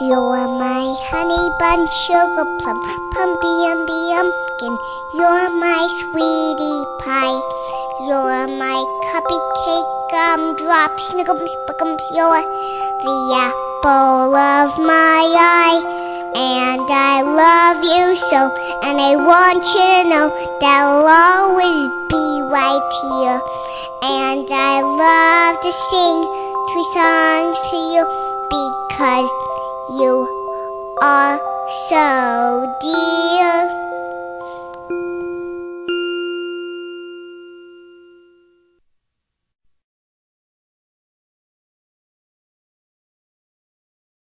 You're my honey bun, sugar plum, pumpy umby umpkin. You're my sweetie pie. You're my cupcake gumdrop, snickums, spickums. You're the apple of my eye. And I love you so, and I want you to know that I'll always be right here. And I love to sing three songs to you because you are so dear.